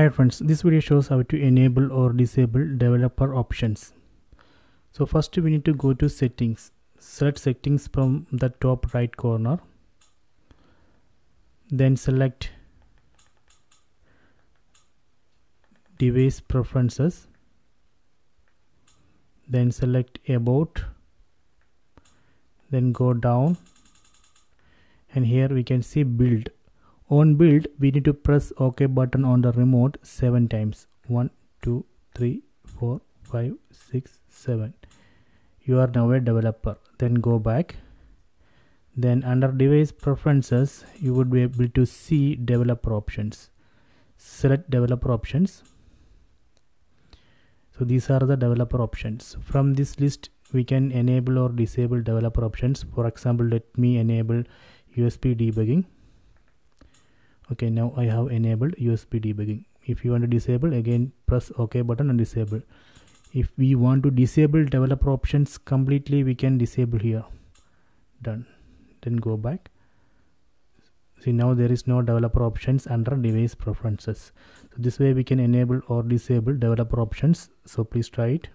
Hi friends, this video shows how to enable or disable developer options. So first we need to go to settings. Select settings from the top right corner. Then select device preferences. Then select about. Then go down and here we can see build on build we need to press ok button on the remote seven times. One two three four five six seven. You are now a developer. Then go back. Then under device preferences you would be able to see developer options. Select developer options. So these are the developer options. From this list we can enable or disable developer options. For example let me enable usb debugging okay now I have enabled USB debugging. If you want to disable again press OK button and disable. If we want to disable developer options completely we can disable here. Done. Then go back. See now there is no developer options under device preferences. So this way we can enable or disable developer options. So please try it